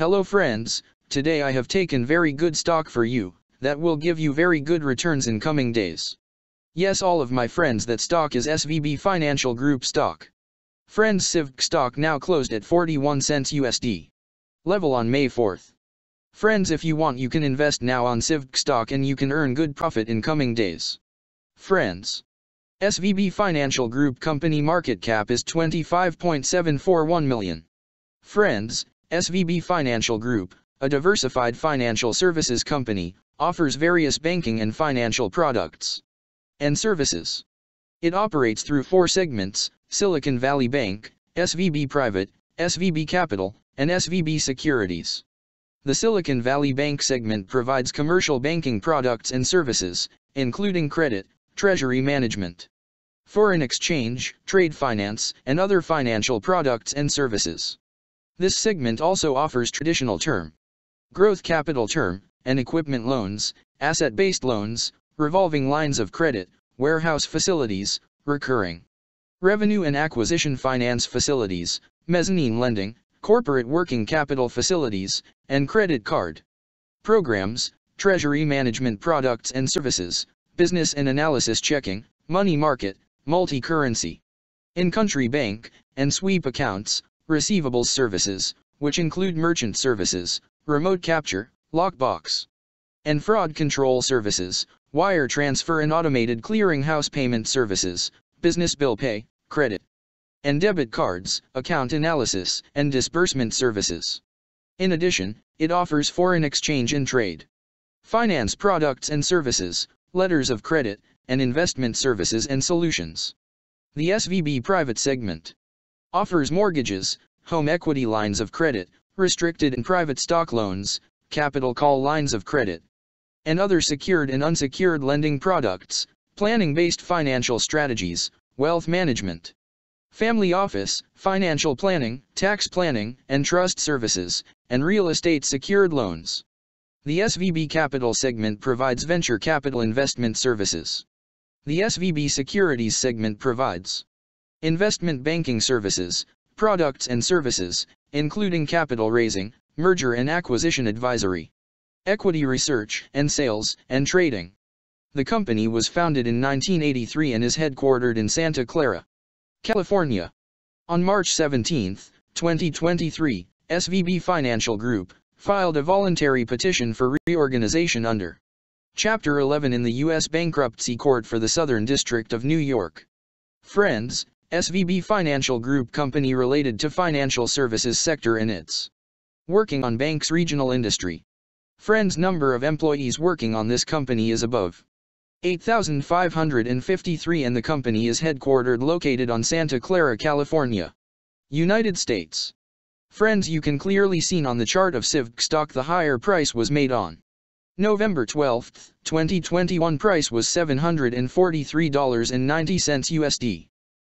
Hello friends, today I have taken very good stock for you, that will give you very good returns in coming days. Yes all of my friends that stock is SVB Financial Group stock. Friends CIVC stock now closed at 41 cents USD. Level on May 4th. Friends if you want you can invest now on CIVC stock and you can earn good profit in coming days. Friends. SVB Financial Group company market cap is 25.741 million. Friends, SVB Financial Group, a diversified financial services company, offers various banking and financial products and services. It operates through four segments, Silicon Valley Bank, SVB Private, SVB Capital, and SVB Securities. The Silicon Valley Bank segment provides commercial banking products and services, including credit, treasury management, foreign exchange, trade finance, and other financial products and services. This segment also offers traditional term, growth capital term, and equipment loans, asset-based loans, revolving lines of credit, warehouse facilities, recurring revenue and acquisition finance facilities, mezzanine lending, corporate working capital facilities, and credit card programs, treasury management products and services, business and analysis checking, money market, multi-currency, in-country bank, and sweep accounts, receivables services, which include merchant services, remote capture, lockbox, and fraud control services, wire transfer and automated clearinghouse payment services, business bill pay, credit, and debit cards, account analysis, and disbursement services. In addition, it offers foreign exchange and trade, finance products and services, letters of credit, and investment services and solutions. The SVB private segment offers mortgages, home equity lines of credit, restricted and private stock loans, capital call lines of credit, and other secured and unsecured lending products, planning-based financial strategies, wealth management, family office, financial planning, tax planning, and trust services, and real estate secured loans. The SVB Capital segment provides venture capital investment services. The SVB Securities segment provides investment banking services, products and services, including capital raising, merger and acquisition advisory, equity research and sales and trading. The company was founded in 1983 and is headquartered in Santa Clara, California. On March 17, 2023, SVB Financial Group filed a voluntary petition for reorganization under Chapter 11 in the U.S. Bankruptcy Court for the Southern District of New York. Friends, SVB Financial Group company related to financial services sector and its working on banks regional industry. Friends number of employees working on this company is above 8,553 and the company is headquartered located on Santa Clara, California, United States. Friends you can clearly seen on the chart of CIVC stock the higher price was made on November 12, 2021 price was $743.90 USD.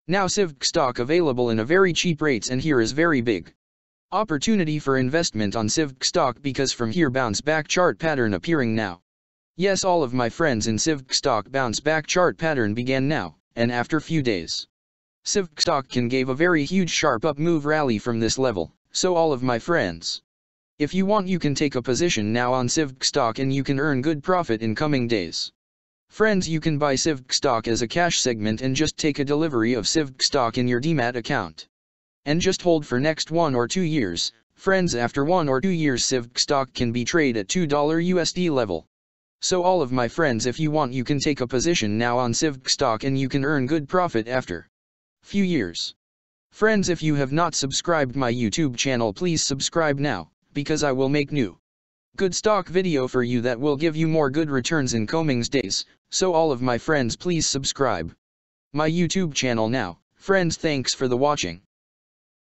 Now CIVC stock available in a very cheap rates and here is very big. Opportunity for investment on CIVC stock because from here bounce back chart pattern appearing now. Yes all of my friends in CIVC stock bounce back chart pattern began now, and after few days. CIVC stock can gave a very huge sharp up move rally from this level, so all of my friends. If you want you can take a position now on CIVC stock and you can earn good profit in coming days. Friends you can buy CIVC stock as a cash segment and just take a delivery of CIVC stock in your demat account. And just hold for next one or two years, friends after one or two years CIVC stock can be traded at $2 USD level. So all of my friends if you want you can take a position now on CIVC stock and you can earn good profit after few years. Friends if you have not subscribed my YouTube channel please subscribe now, because I will make new good stock video for you that will give you more good returns in Comings days, so all of my friends please subscribe my YouTube channel now. Friends thanks for the watching.